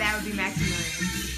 that would be Maximilian.